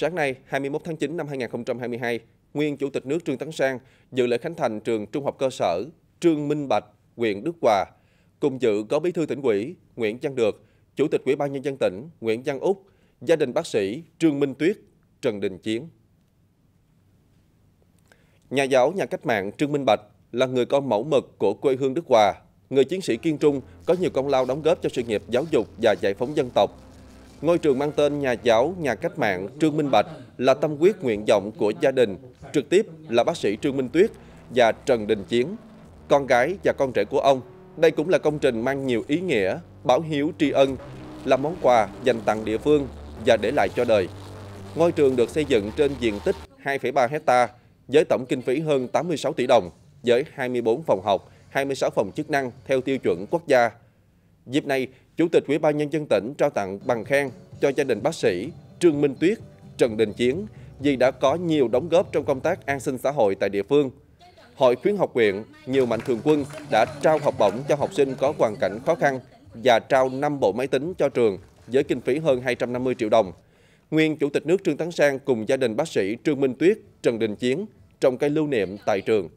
Sáng nay, 21 tháng 9 năm 2022, nguyên Chủ tịch nước Trương Tấn Sang dự lễ khánh thành trường Trung học cơ sở Trương Minh Bạch, huyện Đức Hòa. Cùng dự có Bí thư tỉnh ủy Nguyễn Văn Được, Chủ tịch Ủy ban nhân dân tỉnh Nguyễn Văn Úc, gia đình bác sĩ Trương Minh Tuyết, Trần Đình Chiến. Nhà giáo nhà cách mạng Trương Minh Bạch là người con mẫu mực của quê hương Đức Hòa, người chiến sĩ kiên trung có nhiều công lao đóng góp cho sự nghiệp giáo dục và giải phóng dân tộc. Ngôi trường mang tên nhà giáo nhà cách mạng Trương Minh Bạch là tâm quyết nguyện vọng của gia đình, trực tiếp là bác sĩ Trương Minh Tuyết và Trần Đình Chiến, con gái và con rể của ông. Đây cũng là công trình mang nhiều ý nghĩa, báo hiếu tri ân, là món quà dành tặng địa phương và để lại cho đời. Ngôi trường được xây dựng trên diện tích 2,3 hecta với tổng kinh phí hơn 86 tỷ đồng, với 24 phòng học, 26 phòng chức năng theo tiêu chuẩn quốc gia. Dịp này, Chủ tịch Ủy ban Nhân dân tỉnh trao tặng bằng khen cho gia đình bác sĩ Trương Minh Tuyết, Trần Đình Chiến vì đã có nhiều đóng góp trong công tác an sinh xã hội tại địa phương. Hội khuyến học huyện, nhiều mạnh thường quân đã trao học bổng cho học sinh có hoàn cảnh khó khăn và trao 5 bộ máy tính cho trường với kinh phí hơn 250 triệu đồng. Nguyên Chủ tịch nước Trương Tấn Sang cùng gia đình bác sĩ Trương Minh Tuyết, Trần Đình Chiến trồng cây lưu niệm tại trường.